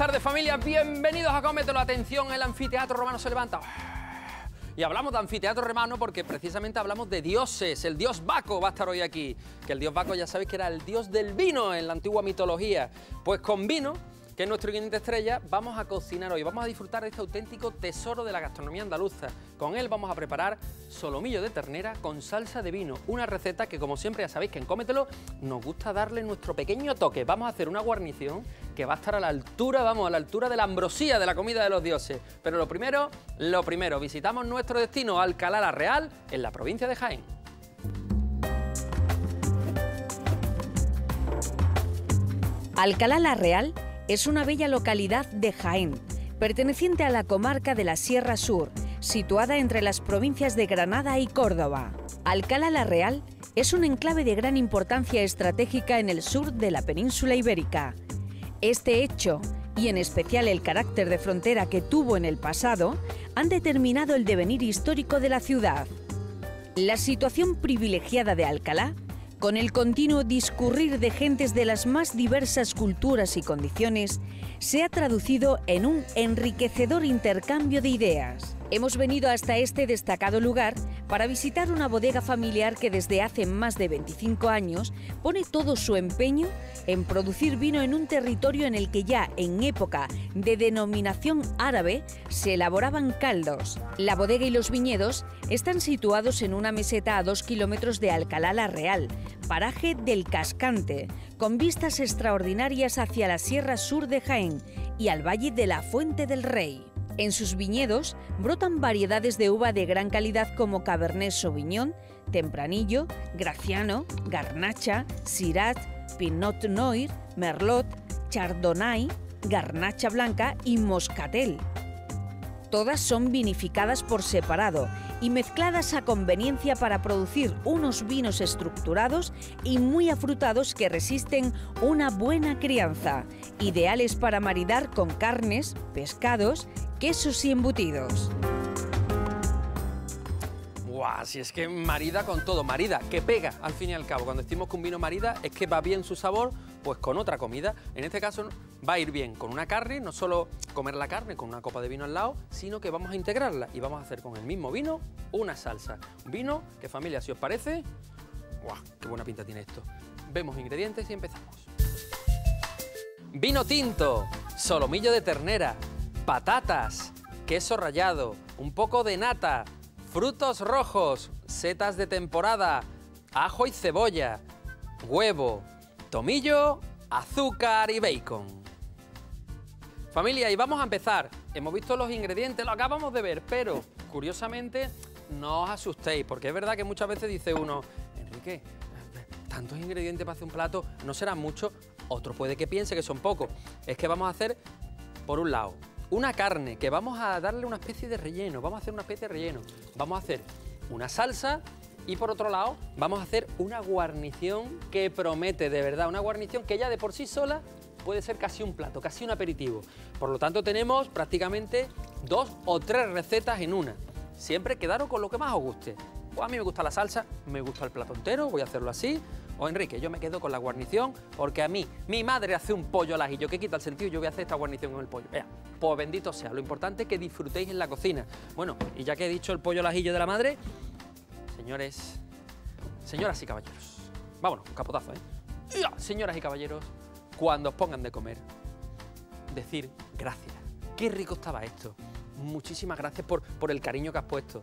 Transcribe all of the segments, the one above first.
tardes familia, bienvenidos a Cómetelo. Atención, el anfiteatro romano se levanta. Y hablamos de anfiteatro romano porque precisamente hablamos de dioses. El dios Baco va a estar hoy aquí. Que el dios Baco ya sabéis que era el dios del vino en la antigua mitología. Pues con vino que es nuestro ingrediente estrella, vamos a cocinar hoy. Vamos a disfrutar de este auténtico tesoro de la gastronomía andaluza. Con él vamos a preparar solomillo de ternera con salsa de vino. Una receta que, como siempre, ya sabéis que en Cómetelo nos gusta darle nuestro pequeño toque. Vamos a hacer una guarnición que va a estar a la altura, vamos, a la altura de la ambrosía de la comida de los dioses. Pero lo primero, lo primero, visitamos nuestro destino, Alcalá la Real, en la provincia de Jaén. Alcalá la Real es una bella localidad de Jaén, perteneciente a la comarca de la Sierra Sur, situada entre las provincias de Granada y Córdoba. Alcalá la Real es un enclave de gran importancia estratégica en el sur de la península ibérica. Este hecho, y en especial el carácter de frontera que tuvo en el pasado, han determinado el devenir histórico de la ciudad. La situación privilegiada de Alcalá con el continuo discurrir de gentes de las más diversas culturas y condiciones, se ha traducido en un enriquecedor intercambio de ideas. Hemos venido hasta este destacado lugar para visitar una bodega familiar que desde hace más de 25 años pone todo su empeño en producir vino en un territorio en el que ya en época de denominación árabe se elaboraban caldos. La bodega y los viñedos están situados en una meseta a dos kilómetros de Alcalá la Real, paraje del Cascante, con vistas extraordinarias hacia la Sierra Sur de Jaén y al Valle de la Fuente del Rey. En sus viñedos brotan variedades de uva de gran calidad como Cabernet Sauvignon, Tempranillo, Graciano, Garnacha, Syrah, Pinot Noir, Merlot, Chardonnay, Garnacha Blanca y Moscatel. Todas son vinificadas por separado y mezcladas a conveniencia para producir unos vinos estructurados y muy afrutados que resisten una buena crianza, ideales para maridar con carnes, pescados, quesos y embutidos. ¡Guau! Si es que marida con todo, marida, que pega al fin y al cabo. Cuando decimos que un vino marida es que va bien su sabor, pues con otra comida. En este caso va a ir bien con una carne, no solo comer la carne con una copa de vino al lado, sino que vamos a integrarla y vamos a hacer con el mismo vino una salsa. Vino que familia, si os parece, ¡guau! ¡Qué buena pinta tiene esto! Vemos ingredientes y empezamos. Vino tinto, solomillo de ternera, patatas, queso rallado, un poco de nata, frutos rojos, setas de temporada, ajo y cebolla, huevo, tomillo, azúcar y bacon. Familia, y vamos a empezar. Hemos visto los ingredientes, lo acabamos de ver, pero curiosamente no os asustéis, porque es verdad que muchas veces dice uno, Enrique, tantos ingredientes para hacer un plato, no serán muchos, otro puede que piense que son pocos. Es que vamos a hacer, por un lado, una carne que vamos a darle una especie de relleno, vamos a hacer una especie de relleno, vamos a hacer una salsa y por otro lado vamos a hacer una guarnición que promete de verdad, una guarnición que ya de por sí sola puede ser casi un plato, casi un aperitivo. Por lo tanto tenemos prácticamente dos o tres recetas en una. Siempre quedaros con lo que más os guste. Pues a mí me gusta la salsa, me gusta el plato entero, voy a hacerlo así. O Enrique, yo me quedo con la guarnición porque a mí, mi madre hace un pollo al ajillo que quita el sentido yo voy a hacer esta guarnición con el pollo. Vea, pues bendito sea, lo importante es que disfrutéis en la cocina. Bueno, y ya que he dicho el pollo al ajillo de la madre, señores, señoras y caballeros, vámonos, capotazo, ¿eh? ¡Ya! Señoras y caballeros, cuando os pongan de comer, decir gracias. Qué rico estaba esto. Muchísimas gracias por, por el cariño que has puesto.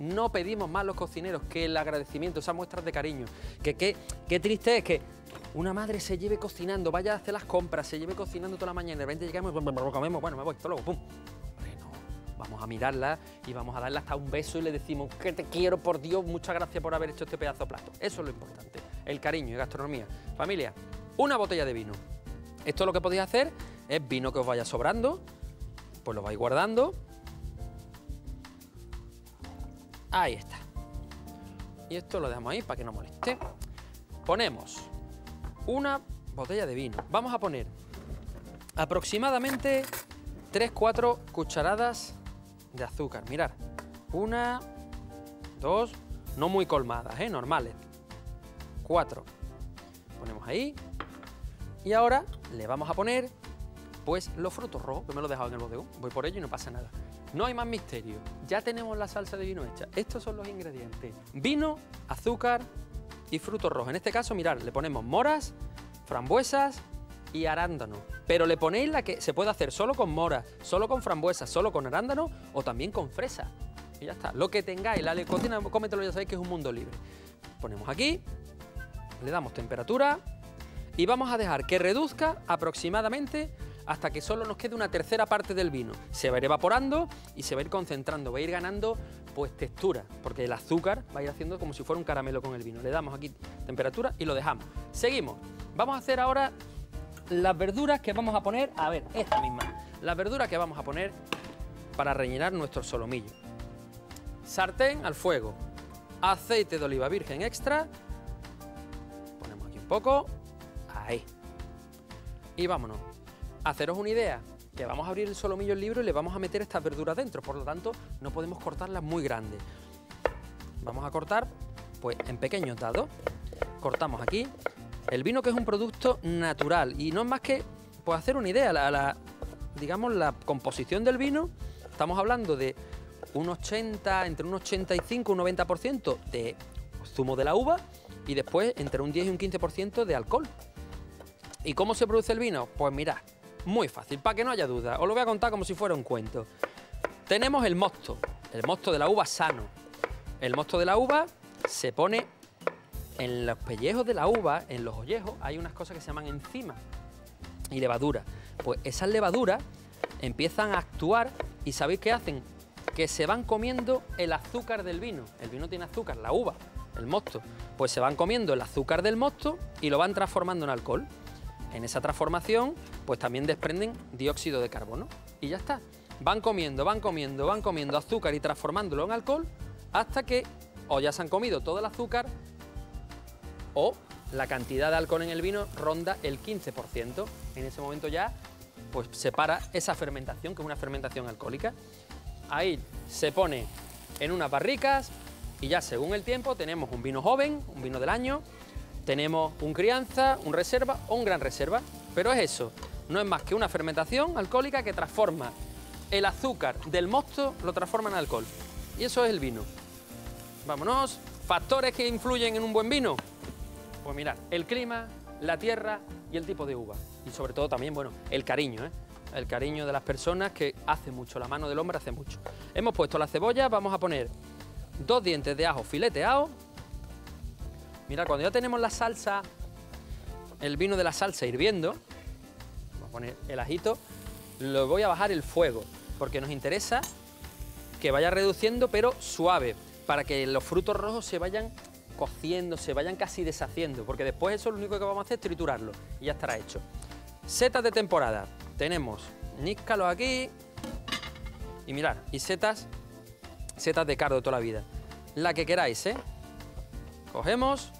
No pedimos más los cocineros que el agradecimiento, esas muestras de cariño. Que qué qué triste es que una madre se lleve cocinando, vaya a hacer las compras, se lleve cocinando toda la mañana, y de repente llegamos, comemos, bueno, me voy, hasta luego, pum. Hombre, no. Vamos a mirarla y vamos a darle hasta un beso y le decimos que te quiero, por Dios, muchas gracias por haber hecho este pedazo de plato. Eso es lo importante, el cariño y gastronomía. Familia, una botella de vino. Esto lo que podéis hacer es vino que os vaya sobrando, pues lo vais guardando. Ahí está. Y esto lo dejamos ahí para que no moleste. Ponemos una botella de vino. Vamos a poner aproximadamente 3-4 cucharadas de azúcar. Mirad, una, dos, no muy colmadas, ¿eh? normales. Cuatro. Ponemos ahí. Y ahora le vamos a poner Pues los frutos rojos, que me lo he dejado en el bodegón, voy por ello y no pasa nada. No hay más misterio, ya tenemos la salsa de vino hecha. Estos son los ingredientes. Vino, azúcar y frutos rojos. En este caso, mirad, le ponemos moras, frambuesas y arándano. Pero le ponéis la que se puede hacer solo con moras, solo con frambuesas, solo con arándano o también con fresa. Y ya está. Lo que tengáis, la cocina, cómetelo, ya sabéis que es un mundo libre. Ponemos aquí, le damos temperatura y vamos a dejar que reduzca aproximadamente hasta que solo nos quede una tercera parte del vino. Se va a ir evaporando y se va a ir concentrando, va a ir ganando pues textura, porque el azúcar va a ir haciendo como si fuera un caramelo con el vino. Le damos aquí temperatura y lo dejamos. Seguimos. Vamos a hacer ahora las verduras que vamos a poner, a ver, esta misma, las verduras que vamos a poner para rellenar nuestro solomillo. Sartén al fuego, aceite de oliva virgen extra, ponemos aquí un poco, ahí, y vámonos. Haceros una idea, que vamos a abrir el solomillo el libro y le vamos a meter estas verduras dentro, por lo tanto no podemos cortarlas muy grandes. Vamos a cortar pues en pequeños dados. Cortamos aquí el vino que es un producto natural y no es más que pues, hacer una idea, la, digamos la composición del vino, estamos hablando de un 80, entre un 85 y un 90% de zumo de la uva y después entre un 10 y un 15% de alcohol. ¿Y cómo se produce el vino? Pues mirad, muy fácil, para que no haya duda, os lo voy a contar como si fuera un cuento. Tenemos el mosto, el mosto de la uva sano. El mosto de la uva se pone en los pellejos de la uva, en los ollejos, hay unas cosas que se llaman enzimas y levadura. Pues esas levaduras empiezan a actuar y ¿sabéis qué hacen? Que se van comiendo el azúcar del vino. El vino tiene azúcar, la uva, el mosto. Pues se van comiendo el azúcar del mosto y lo van transformando en alcohol. En esa transformación, pues también desprenden dióxido de carbono. Y ya está. Van comiendo, van comiendo, van comiendo azúcar y transformándolo en alcohol hasta que o ya se han comido todo el azúcar o la cantidad de alcohol en el vino ronda el 15%. En ese momento ya pues se para esa fermentación, que es una fermentación alcohólica. Ahí se pone en unas barricas y ya según el tiempo tenemos un vino joven, un vino del año, tenemos un crianza, un reserva o un gran reserva. Pero es eso, no es más que una fermentación alcohólica que transforma el azúcar del mosto, lo transforma en alcohol. Y eso es el vino. Vámonos. Factores que influyen en un buen vino. Pues mirad, el clima, la tierra y el tipo de uva. Y sobre todo también, bueno, el cariño, ¿eh? El cariño de las personas que hace mucho, la mano del hombre hace mucho. Hemos puesto la cebolla, vamos a poner dos dientes de ajo fileteado. Mira, cuando ya tenemos la salsa, el vino de la salsa hirviendo, vamos a poner el ajito, lo voy a bajar el fuego, porque nos interesa que vaya reduciendo, pero suave, para que los frutos rojos se vayan cociendo, se vayan casi deshaciendo, porque después eso lo único que vamos a hacer es triturarlo y ya estará hecho. Setas de temporada. Tenemos níscalos aquí y mirad, y setas, setas de cardo toda la vida. La que queráis, ¿eh? Cogemos,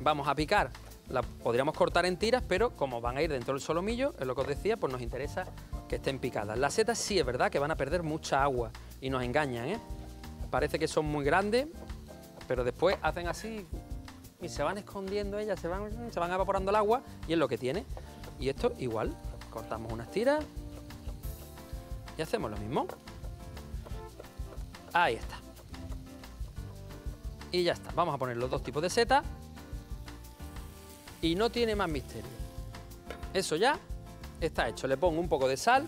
vamos a picar. La podríamos cortar en tiras, pero como van a ir dentro del solomillo, es lo que os decía, pues nos interesa que estén picadas. Las setas sí es verdad que van a perder mucha agua y nos engañan, ¿eh? Parece que son muy grandes, pero después hacen así y se van escondiendo ellas, se van, se van evaporando el agua y es lo que tiene. Y esto igual, cortamos unas tiras y hacemos lo mismo. Ahí está. Y ya está. Vamos a poner los dos tipos de seta. Y no tiene más misterio. Eso ya está hecho. Le pongo un poco de sal,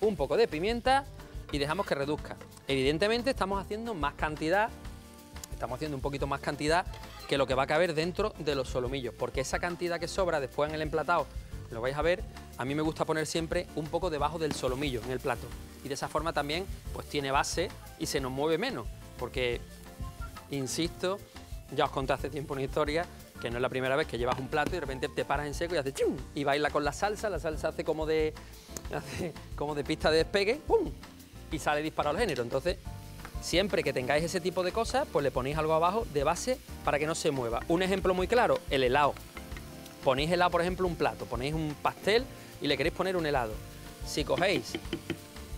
un poco de pimienta y dejamos que reduzca. Evidentemente estamos haciendo más cantidad estamos haciendo un poquito más cantidad que lo que va a caber dentro de los solomillos, porque esa cantidad que sobra después en el emplatado, lo vais a ver, a mí me gusta poner siempre un poco debajo del solomillo en el plato. Y de esa forma también pues tiene base y se nos mueve menos, porque, insisto, ya os conté hace tiempo una historia, que no es la primera vez que llevas un plato y de repente te paras en seco y haces ¡chum! y baila con la salsa, la salsa hace como de, hace como de pista de despegue, ¡pum! y sale disparado el género. Entonces, Siempre que tengáis ese tipo de cosas, pues le ponéis algo abajo de base para que no se mueva. Un ejemplo muy claro, el helado. Ponéis helado, por ejemplo, un plato, ponéis un pastel y le queréis poner un helado. Si cogéis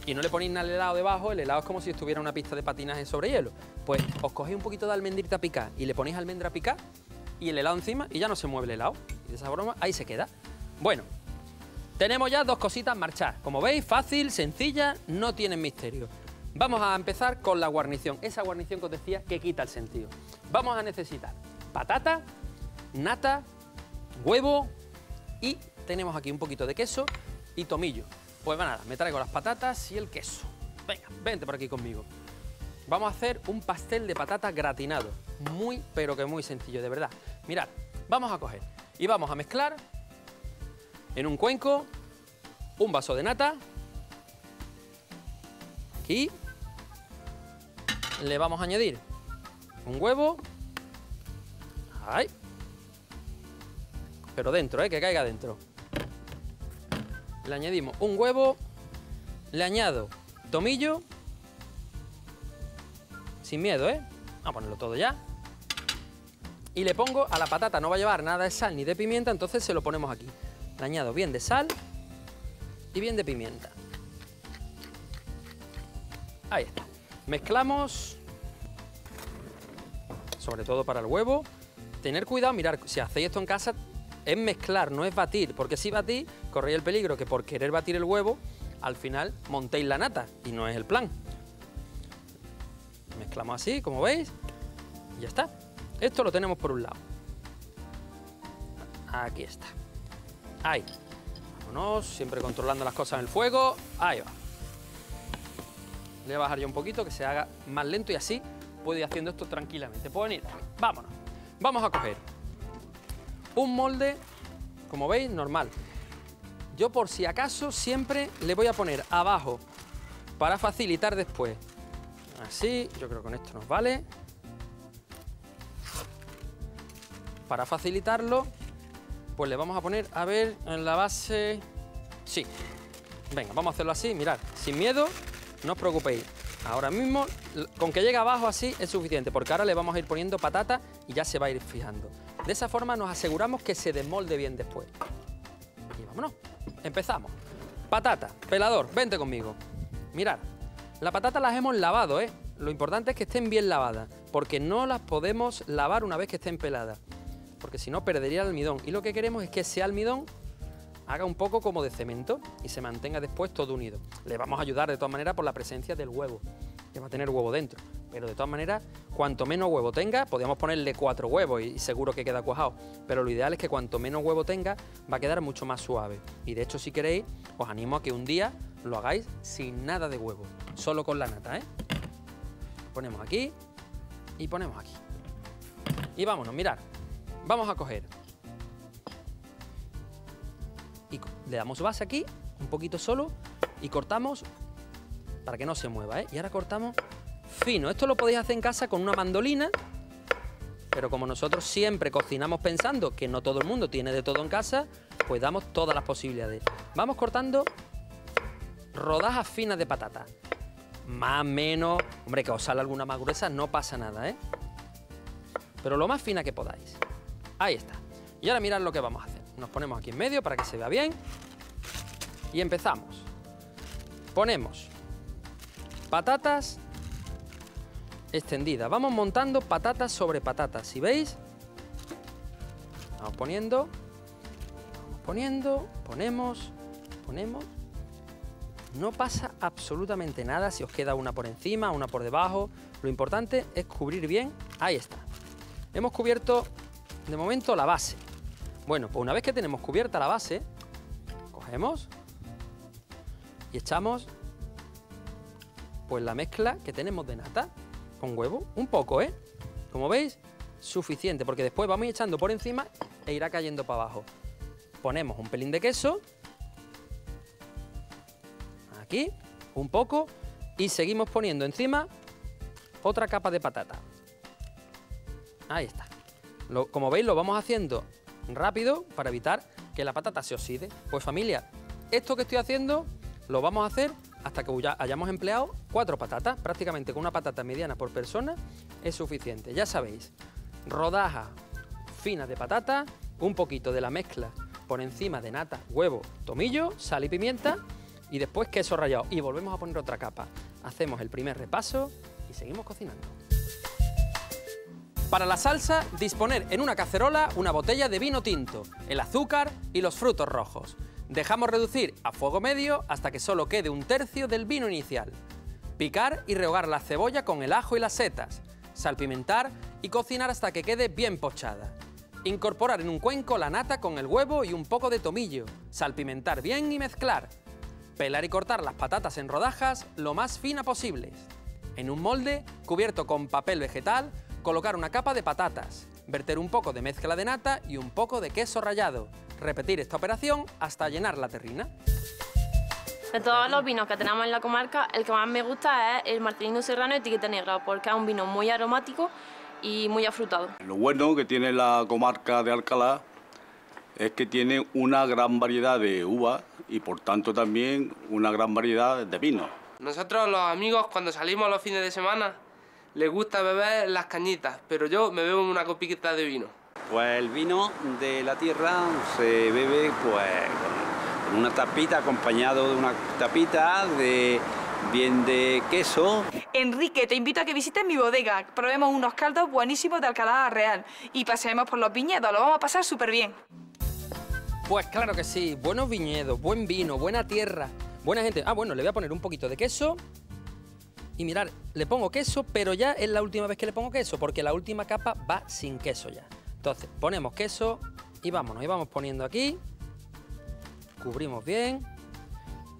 y no le ponéis nada al helado debajo, el helado es como si estuviera una pista de patinaje sobre hielo. Pues os cogéis un poquito de almendrita picada y le ponéis almendra picada y el helado encima y ya no se mueve el helado. Y esa forma ahí se queda. Bueno, tenemos ya dos cositas marchar. Como veis, fácil, sencilla, no tienen misterio. Vamos a empezar con la guarnición, esa guarnición que os decía que quita el sentido. Vamos a necesitar patata, nata, huevo y tenemos aquí un poquito de queso y tomillo. Pues nada, me traigo las patatas y el queso. Venga, vente por aquí conmigo. Vamos a hacer un pastel de patatas gratinado. Muy, pero que muy sencillo, de verdad. Mirad, vamos a coger y vamos a mezclar en un cuenco un vaso de nata. Aquí le vamos a añadir un huevo. Ahí. Pero dentro, ¿eh? que caiga dentro. Le añadimos un huevo. Le añado tomillo. Sin miedo, ¿eh? Vamos a ponerlo todo ya. Y le pongo a la patata, no va a llevar nada de sal ni de pimienta, entonces se lo ponemos aquí. Le añado bien de sal y bien de pimienta. Ahí está. Mezclamos, sobre todo para el huevo. Tener cuidado, mirar, si hacéis esto en casa, es mezclar, no es batir, porque si batís, corréis el peligro que por querer batir el huevo, al final montéis la nata, y no es el plan. Mezclamos así, como veis, y ya está. Esto lo tenemos por un lado. Aquí está. Ahí. Vámonos, siempre controlando las cosas en el fuego. Ahí va. Le voy a bajar yo un poquito, que se haga más lento y así puedo ir haciendo esto tranquilamente. Pueden ir. Vámonos. Vamos a coger un molde, como veis, normal. Yo por si acaso siempre le voy a poner abajo para facilitar después. Así, yo creo que con esto nos vale. Para facilitarlo, pues le vamos a poner, a ver, en la base... Sí. Venga, vamos a hacerlo así, mirad, sin miedo, no os preocupéis. Ahora mismo, con que llegue abajo así es suficiente, porque ahora le vamos a ir poniendo patata y ya se va a ir fijando. De esa forma nos aseguramos que se desmolde bien después. Y vámonos, empezamos. Patata, pelador, vente conmigo. Mirad, la patata las hemos lavado, ¿eh? Lo importante es que estén bien lavadas, porque no las podemos lavar una vez que estén peladas, porque si no perdería el almidón. Y lo que queremos es que ese almidón haga un poco como de cemento y se mantenga después todo unido. Le vamos a ayudar de todas maneras por la presencia del huevo, que va a tener huevo dentro. Pero de todas maneras, cuanto menos huevo tenga, podríamos ponerle cuatro huevos y seguro que queda cuajado. Pero lo ideal es que cuanto menos huevo tenga, va a quedar mucho más suave. Y de hecho, si queréis, os animo a que un día lo hagáis sin nada de huevo, solo con la nata, ¿eh? Ponemos aquí y ponemos aquí. Y vámonos, mirad. Vamos a coger y le damos base aquí, un poquito solo, y cortamos para que no se mueva, ¿eh? Y ahora cortamos fino. Esto lo podéis hacer en casa con una mandolina, pero como nosotros siempre cocinamos pensando que no todo el mundo tiene de todo en casa, pues damos todas las posibilidades. Vamos cortando rodajas finas de patata. Más, menos, hombre, que os alguna más gruesa, no pasa nada, ¿eh? Pero lo más fina que podáis. Ahí está. Y ahora mirad lo que vamos a hacer. Nos ponemos aquí en medio para que se vea bien. Y empezamos. Ponemos patatas extendidas. Vamos montando patatas sobre patatas. Si veis, vamos poniendo, vamos poniendo, ponemos, ponemos. No pasa absolutamente nada si os queda una por encima, una por debajo. Lo importante es cubrir bien. Ahí está. Hemos cubierto de momento la base. Bueno, pues una vez que tenemos cubierta la base, cogemos y echamos pues la mezcla que tenemos de nata con huevo, un poco, ¿eh? Como veis, suficiente, porque después vamos echando por encima e irá cayendo para abajo. Ponemos un pelín de queso, aquí, un poco, y seguimos poniendo encima otra capa de patata. Ahí está. Como veis, lo vamos haciendo rápido para evitar que la patata se oxide. Pues familia, esto que estoy haciendo lo vamos a hacer hasta que ya hayamos empleado cuatro patatas. Prácticamente con una patata mediana por persona es suficiente. Ya sabéis, rodaja fina de patata, un poquito de la mezcla por encima de nata, huevo, tomillo, sal y pimienta y después queso rallado. Y volvemos a poner otra capa. Hacemos el primer repaso y seguimos cocinando. Para la salsa, disponer en una cacerola una botella de vino tinto, el azúcar y los frutos rojos. Dejamos reducir a fuego medio hasta que solo quede un tercio del vino inicial. Picar y rehogar la cebolla con el ajo y las setas. Salpimentar y cocinar hasta que quede bien pochada. Incorporar en un cuenco la nata con el huevo y un poco de tomillo. Salpimentar bien y mezclar. Pelar y cortar las patatas en rodajas lo más fina posibles. En un molde, cubierto con papel vegetal, colocar una capa de patatas, verter un poco de mezcla de nata y un poco de queso rallado. Repetir esta operación hasta llenar la terrina. De todos los vinos que tenemos en la comarca, el que más me gusta es el Martinino Serrano Etiqueta Negra, porque es un vino muy aromático y muy afrutado. Lo bueno que tiene la comarca de Alcalá es que tiene una gran variedad de uvas y por tanto también una gran variedad de vinos. Nosotros los amigos cuando salimos los fines de semana les gusta beber las cañitas, pero yo me bebo una copita de vino. Pues el vino de la tierra se bebe pues con una tapita acompañado de una tapita de bien de queso. Enrique, te invito a que visites mi bodega. Probemos unos caldos buenísimos de Alcalá Real y paseemos por los viñedos. Lo vamos a pasar súper bien. Pues claro que sí, buenos viñedos, buen vino, buena tierra, buena gente. Ah, bueno, le voy a poner un poquito de queso. Y mirar, le pongo queso, pero ya es la última vez que le pongo queso, porque la última capa va sin queso ya. Entonces, ponemos queso y vámonos, y vamos poniendo aquí. Cubrimos bien.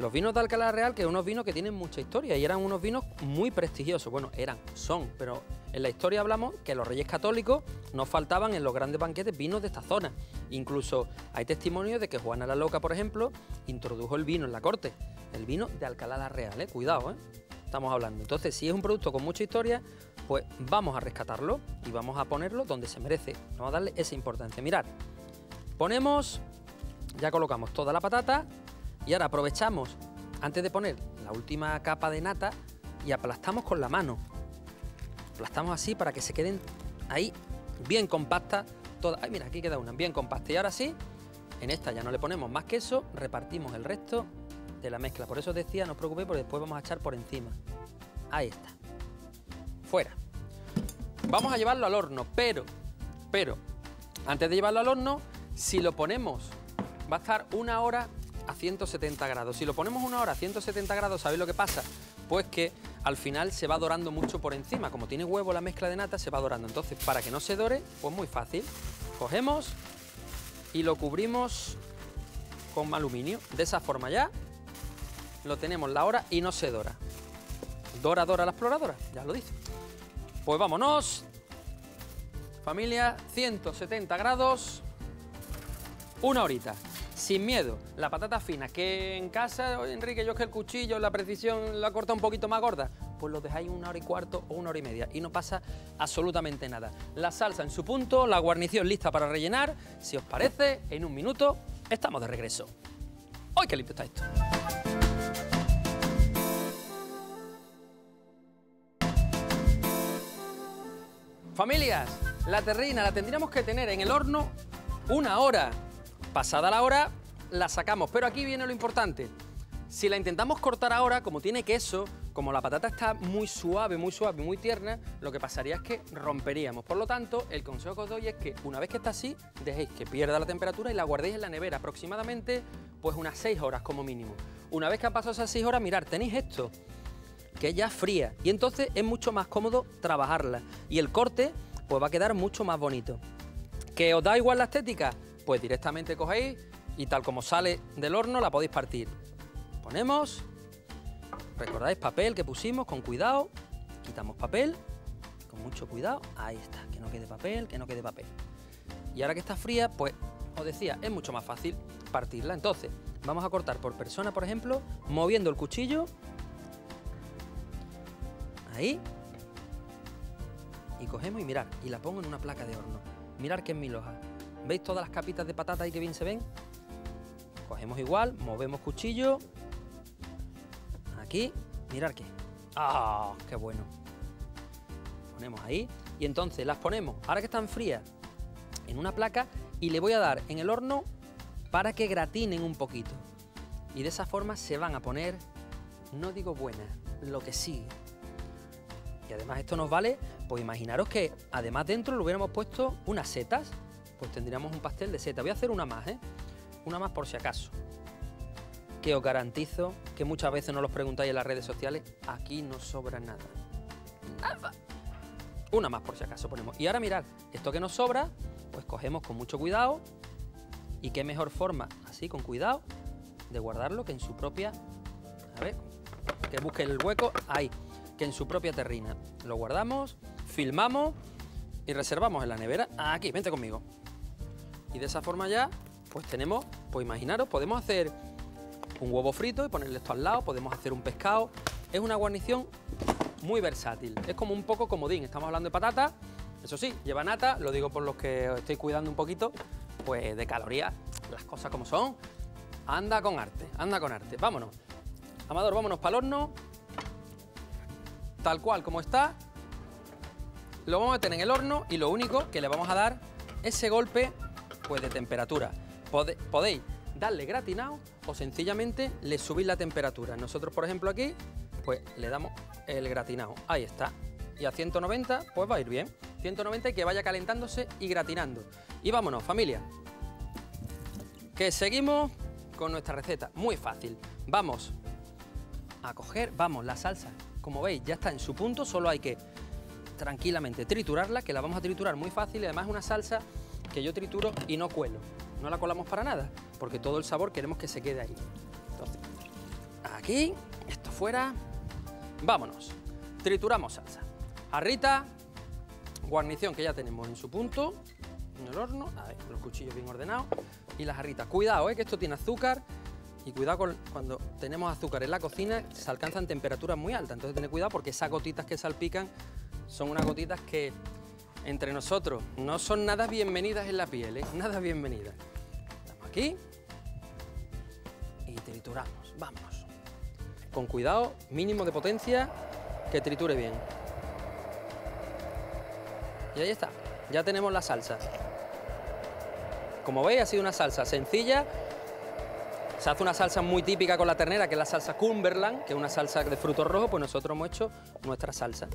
Los vinos de Alcalá Real, que son unos vinos que tienen mucha historia y eran unos vinos muy prestigiosos. Bueno, eran, son, pero en la historia hablamos que los reyes católicos no faltaban en los grandes banquetes vinos de esta zona. Incluso hay testimonios de que Juana la Loca, por ejemplo, introdujo el vino en la corte. El vino de Alcalá la Real, ¿eh? cuidado, ¿eh? Estamos hablando. Entonces, si es un producto con mucha historia, pues vamos a rescatarlo y vamos a ponerlo donde se merece. Vamos a darle esa importancia. Mirad, ponemos, ya colocamos toda la patata y ahora aprovechamos, antes de poner la última capa de nata, y aplastamos con la mano. Aplastamos así para que se queden ahí bien compactas todas. Ay, mira, aquí queda una, bien compacta. Y ahora sí, en esta ya no le ponemos más queso, repartimos el resto de la mezcla. Por eso os decía, no os preocupéis porque después vamos a echar por encima. Ahí está. Fuera. Vamos a llevarlo al horno, pero, pero, antes de llevarlo al horno, si lo ponemos, va a estar una hora a 170 grados. Si lo ponemos una hora a 170 grados, ¿sabéis lo que pasa? Pues que al final se va dorando mucho por encima. Como tiene huevo la mezcla de nata, se va dorando. Entonces, para que no se dore, pues muy fácil. Cogemos y lo cubrimos con aluminio. De esa forma ya lo tenemos la hora y no se dora. Dora, dora la exploradora, ya lo dice. Pues vámonos. Familia, 170 grados, una horita, sin miedo. La patata fina, que en casa, Enrique, yo es que el cuchillo, la precisión la corta un poquito más gorda, pues lo dejáis una hora y cuarto o una hora y media y no pasa absolutamente nada. La salsa en su punto, la guarnición lista para rellenar. Si os parece, en un minuto estamos de regreso. ¡Ay, qué limpio está esto! Familias, la terrina la tendríamos que tener en el horno una hora. Pasada la hora, la sacamos. Pero aquí viene lo importante. Si la intentamos cortar ahora, como tiene queso, como la patata está muy suave, muy suave, muy tierna, lo que pasaría es que romperíamos. Por lo tanto, el consejo que os doy es que una vez que está así, dejéis que pierda la temperatura y la guardéis en la nevera aproximadamente pues unas 6 horas como mínimo. Una vez que han pasado esas 6 horas, mirad, tenéis esto que es ya fría y entonces es mucho más cómodo trabajarla y el corte pues va a quedar mucho más bonito. ¿Que os da igual la estética? Pues directamente cogéis y tal como sale del horno la podéis partir. Ponemos, recordáis papel que pusimos con cuidado, quitamos papel, con mucho cuidado, ahí está, que no quede papel, que no quede papel. Y ahora que está fría, pues os decía, es mucho más fácil partirla. Entonces, vamos a cortar por persona, por ejemplo, moviendo el cuchillo Ahí. Y cogemos y mirar, y la pongo en una placa de horno. Mirar que es mi loja. ¿Veis todas las capitas de patata ahí que bien se ven? Cogemos igual, movemos cuchillo. Aquí, mirar qué. ¡Ah! ¡Qué bueno! Ponemos ahí. Y entonces las ponemos, ahora que están frías, en una placa y le voy a dar en el horno para que gratinen un poquito. Y de esa forma se van a poner, no digo buenas, lo que sigue y además esto nos vale, pues imaginaros que además dentro le hubiéramos puesto unas setas, pues tendríamos un pastel de seta. Voy a hacer una más, ¿eh? Una más por si acaso. que os garantizo que muchas veces nos los preguntáis en las redes sociales, aquí no sobra nada. Nada. Una más por si acaso ponemos. Y ahora mirad, esto que nos sobra, pues cogemos con mucho cuidado. Y qué mejor forma, así con cuidado, de guardarlo que en su propia... A ver, que busque el hueco, ahí, que en su propia terrina. Lo guardamos, filmamos y reservamos en la nevera. Aquí, vente conmigo. Y de esa forma ya, pues tenemos, pues imaginaros, podemos hacer un huevo frito y ponerle esto al lado, podemos hacer un pescado. Es una guarnición muy versátil. Es como un poco comodín. Estamos hablando de patata, eso sí, lleva nata, lo digo por los que os estoy cuidando un poquito, pues de calorías, las cosas como son. Anda con arte, anda con arte. Vámonos. Amador, vámonos para el horno. Tal cual como está. Lo vamos a meter en el horno y lo único que le vamos a dar ese golpe pues de temperatura. Pode- podéis darle gratinado o sencillamente le subís la temperatura. Nosotros, por ejemplo, aquí, pues le damos el gratinado. Ahí está. Y a 190, pues va a ir bien. 190 y que vaya calentándose y gratinando. Y vámonos, familia. Que seguimos con nuestra receta. Muy fácil. Vamos a coger, vamos, la salsa. Como veis, ya está en su punto, solo hay que tranquilamente triturarla, que la vamos a triturar muy fácil y además es una salsa que yo trituro y no cuelo. No la colamos para nada, porque todo el sabor queremos que se quede ahí. Entonces, aquí, esto fuera. Vámonos. Trituramos salsa. Jarrita, guarnición que ya tenemos en su punto, en el horno, los cuchillos bien ordenados y las jarritas. Cuidado, eh, que esto tiene azúcar y cuidado con cuando tenemos azúcar en la cocina se alcanzan temperaturas muy altas, entonces tened cuidado porque esas gotitas que salpican son unas gotitas que entre nosotros no son nada bienvenidas en la piel, ¿eh? nada bienvenidas. Estamos aquí y trituramos, vámonos. Con cuidado, mínimo de potencia, que triture bien. Y ahí está, ya tenemos la salsa. Como veis, ha sido una salsa sencilla. Se hace una salsa muy típica con la ternera, que es la salsa Cumberland, que es una salsa de frutos rojos, pues nosotros hemos hecho nuestra salsa.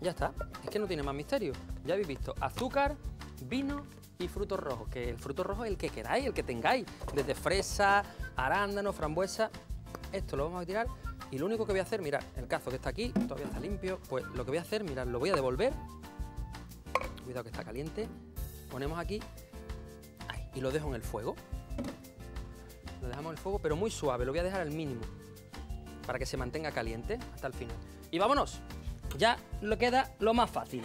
Ya está, es que no tiene más misterio. Ya habéis visto azúcar, vino y frutos rojos, que el fruto rojo es el que queráis, el que tengáis, desde fresa, arándano, frambuesa. Esto lo vamos a tirar y lo único que voy a hacer, mirad, el cazo que está aquí, todavía está limpio, pues lo que voy a hacer, mirad, lo voy a devolver. Cuidado que está caliente. Ponemos aquí y lo dejo en el fuego. Dejamos el fuego, pero muy suave, lo voy a dejar al mínimo para que se mantenga caliente hasta el final. Y vámonos, ya lo queda lo más fácil.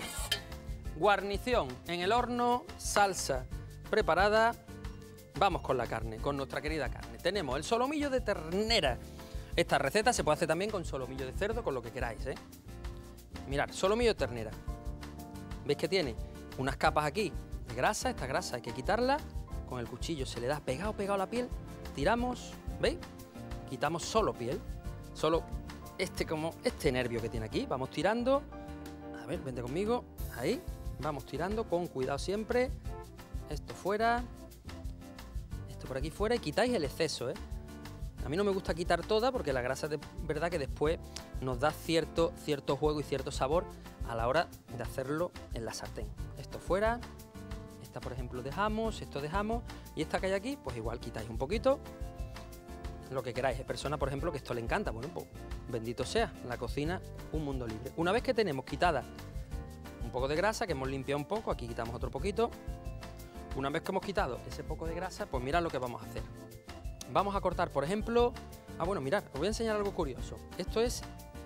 Guarnición en el horno, salsa preparada. Vamos con la carne, con nuestra querida carne. Tenemos el solomillo de ternera. Esta receta se puede hacer también con solomillo de cerdo, con lo que queráis, ¿eh? Mirad, solomillo de ternera. ¿Veis que tiene unas capas aquí de grasa? Esta grasa hay que quitarla. Con el cuchillo se le da pegado, pegado a la piel. Tiramos, ¿veis? Quitamos solo piel. Solo este como este nervio que tiene aquí. Vamos tirando. A ver, vente conmigo. Ahí. Vamos tirando con cuidado siempre. Esto fuera. Esto por aquí fuera. Y quitáis el exceso, ¿eh? A mí no me gusta quitar toda porque la grasa de verdad que después nos da cierto, cierto juego y cierto sabor a la hora de hacerlo en la sartén. Esto fuera, esta por ejemplo dejamos, esto dejamos y esta que hay aquí pues igual quitáis un poquito, lo que queráis. Hay personas por ejemplo que esto le encanta, bueno pues bendito sea, la cocina un mundo libre. Una vez que tenemos quitada un poco de grasa, que hemos limpiado un poco, aquí quitamos otro poquito, una vez que hemos quitado ese poco de grasa pues mirad lo que vamos a hacer. Vamos a cortar, por ejemplo... Ah, bueno, mirad, os voy a enseñar algo curioso. Esto es,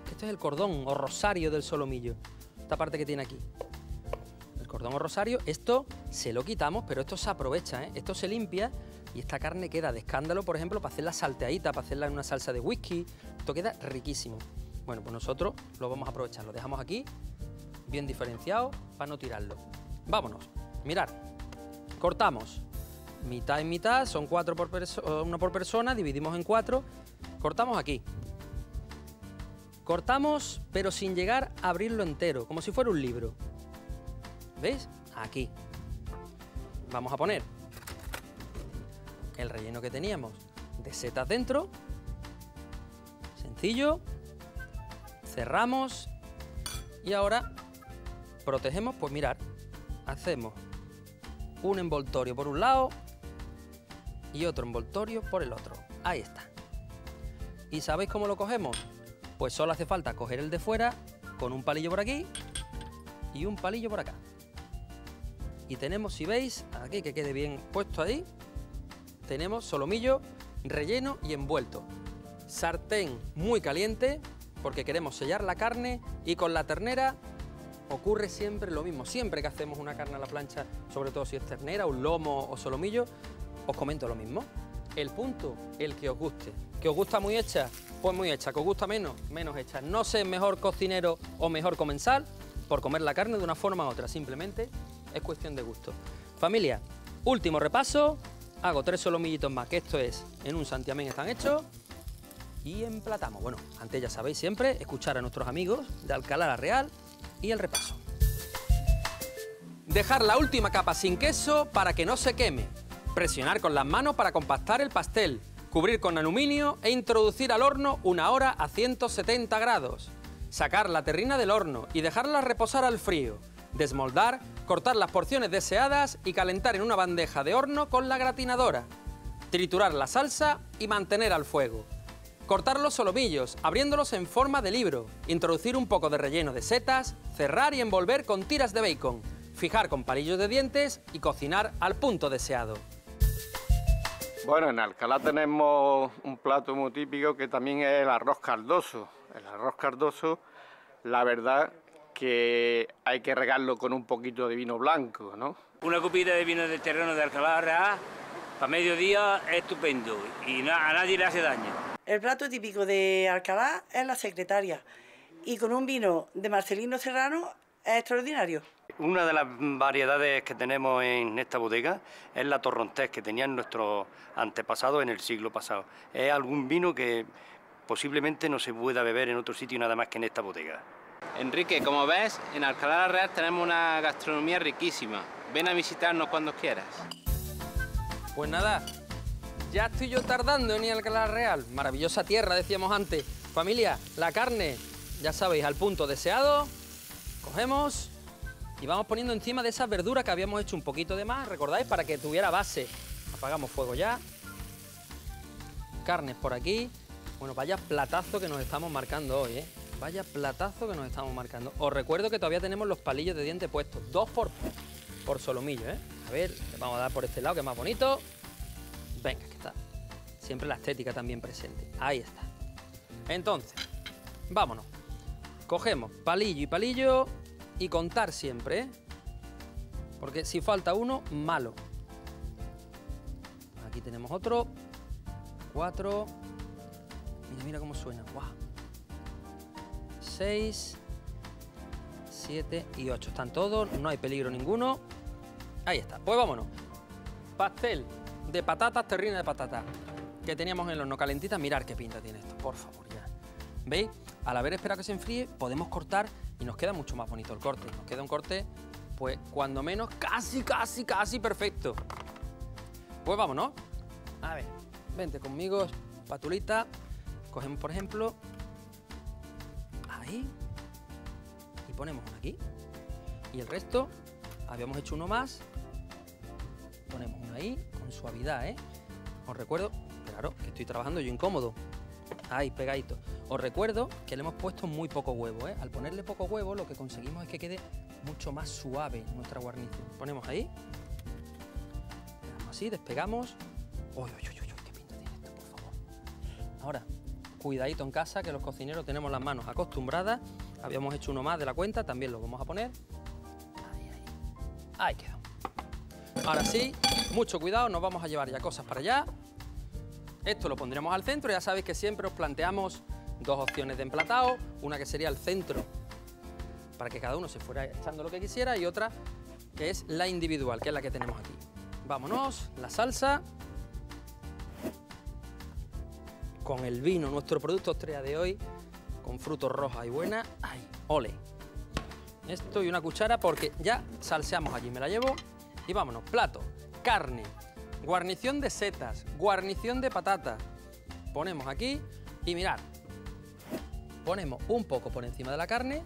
esto es el cordón o rosario del solomillo. Esta parte que tiene aquí. Cordón rosario, esto se lo quitamos, pero esto se aprovecha, ¿eh? Esto se limpia y esta carne queda de escándalo, por ejemplo, para hacer la salteadita, para hacerla en una salsa de whisky. Esto queda riquísimo. Bueno, pues nosotros lo vamos a aprovechar. Lo dejamos aquí, bien diferenciado, para no tirarlo. Vámonos. Mirad, cortamos mitad y mitad, son cuatro por perso- una por persona, dividimos en cuatro, cortamos aquí. Cortamos, pero sin llegar a abrirlo entero, como si fuera un libro. ¿Veis? Aquí. Vamos a poner el relleno que teníamos de setas dentro. Sencillo. Cerramos. Y ahora protegemos, pues mirar, hacemos un envoltorio por un lado y otro envoltorio por el otro. Ahí está. ¿Y sabéis cómo lo cogemos? Pues solo hace falta coger el de fuera con un palillo por aquí y un palillo por acá. Y tenemos, si veis, aquí que quede bien puesto ahí, tenemos solomillo relleno y envuelto. Sartén muy caliente porque queremos sellar la carne y con la ternera ocurre siempre lo mismo. Siempre que hacemos una carne a la plancha, sobre todo si es ternera, un lomo o solomillo, os comento lo mismo. El punto, el que os guste. ¿Que os gusta muy hecha? Pues muy hecha. ¿Que os gusta menos? Menos hecha. No sé mejor cocinero o mejor comensal por comer la carne de una forma u otra. Simplemente es cuestión de gusto. Familia, último repaso. Hago tres solomillitos más, que esto es en un santiamén están hechos. Y emplatamos. Bueno, antes ya sabéis siempre escuchar a nuestros amigos de Alcalá la Real y el repaso. Dejar la última capa sin queso para que no se queme. Presionar con las manos para compactar el pastel. Cubrir con aluminio e introducir al horno una hora a 170 grados. Sacar la terrina del horno y dejarla reposar al frío. Desmoldar, cortar las porciones deseadas y calentar en una bandeja de horno con la gratinadora. Triturar la salsa y mantener al fuego. Cortar los solomillos, abriéndolos en forma de libro. Introducir un poco de relleno de setas, cerrar y envolver con tiras de bacon. Fijar con palillos de dientes y cocinar al punto deseado. Bueno, en Alcalá tenemos un plato muy típico que también es el arroz cardoso. El arroz cardoso, la verdad que hay que regarlo con un poquito de vino blanco, ¿no? Una copita de vino de terreno de Alcalá Real, para mediodía es estupendo y a nadie le hace daño. El plato típico de Alcalá es la secretaria y con un vino de Marcelino Serrano es extraordinario. Una de las variedades que tenemos en esta bodega es la torrontés que tenían nuestros antepasados en el siglo pasado. Es algún vino que posiblemente no se pueda beber en otro sitio nada más que en esta bodega. Enrique, como ves, en Alcalá la Real tenemos una gastronomía riquísima. Ven a visitarnos cuando quieras. Pues nada, ya estoy yo tardando en ir a Alcalá Real. Maravillosa tierra, decíamos antes. Familia, la carne, ya sabéis, al punto deseado. Cogemos y vamos poniendo encima de esas verduras que habíamos hecho un poquito de más, ¿recordáis? Para que tuviera base. Apagamos fuego ya. Carnes por aquí. Bueno, vaya platazo que nos estamos marcando hoy, ¿eh? Vaya platazo que nos estamos marcando. Os recuerdo que todavía tenemos los palillos de diente puestos. Dos por, por solomillo, ¿eh? A ver, le vamos a dar por este lado que es más bonito. Venga, que está. Siempre la estética también presente. Ahí está. Entonces, vámonos. Cogemos palillo y palillo y contar siempre, ¿eh? Porque si falta uno, malo. Aquí tenemos otro. Cuatro. Mira, mira cómo suena. ¡Guau! Seis. Siete y ocho. Están todos, no hay peligro ninguno. Ahí está. Pues vámonos. Pastel de patatas, terrina de patatas. Que teníamos en el horno calentita. Mirar qué pinta tiene esto, por favor, ya. ¿Veis? Al haber esperado que se enfríe, podemos cortar y nos queda mucho más bonito el corte. Nos queda un corte, pues, cuando menos, casi, casi, casi perfecto. Pues vámonos. A ver, vente conmigo, patulita. Cogemos, por ejemplo, Y ponemos uno aquí. Y el resto, habíamos hecho uno más. Ponemos uno ahí, con suavidad, ¿eh? Os recuerdo, claro, que estoy trabajando yo incómodo. Ahí, pegadito. Os recuerdo que le hemos puesto muy poco huevo, ¿eh? Al ponerle poco huevo lo que conseguimos es que quede mucho más suave nuestra guarnición. Ponemos ahí. Así, despegamos. Uy, uy, uy, uy, qué pinta tiene esto, por favor. Ahora, cuidadito en casa que los cocineros tenemos las manos acostumbradas. Habíamos hecho uno más de la cuenta, también lo vamos a poner. Ahí, ahí. Ahí quedó. Ahora sí, mucho cuidado, nos vamos a llevar ya cosas para allá. Esto lo pondremos al centro, ya sabéis que siempre os planteamos dos opciones de emplatado, una que sería el centro para que cada uno se fuera echando lo que quisiera y otra que es la individual, que es la que tenemos aquí. Vámonos, la salsa con el vino, nuestro producto estrella de hoy, con frutos rojos y buena. ¡Ay, ole! Esto y una cuchara porque ya salseamos allí, me la llevo y vámonos. Plato, carne, guarnición de setas, guarnición de patata. Ponemos aquí y mirad, ponemos un poco por encima de la carne,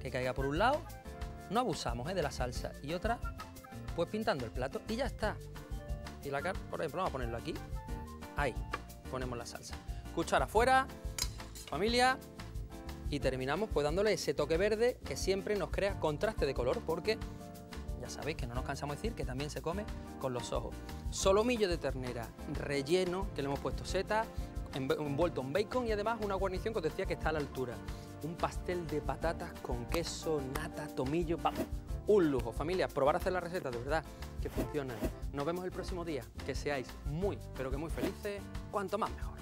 que caiga por un lado, no abusamos ¿eh? de la salsa y otra, pues pintando el plato y ya está. Y la carne, por ejemplo, vamos a ponerlo aquí, ahí, ponemos la salsa. cuchara afuera, familia, y terminamos pues dándole ese toque verde que siempre nos crea contraste de color porque ya sabéis que no nos cansamos de decir que también se come con los ojos. Solomillo de ternera relleno, que le hemos puesto seta, env- envuelto en bacon y además una guarnición que os decía que está a la altura. Un pastel de patatas con queso, nata, tomillo, vamos, un lujo. Familia, probar a hacer la receta, de verdad, que funciona. Nos vemos el próximo día. Que seáis muy, pero que muy felices, cuanto más mejor.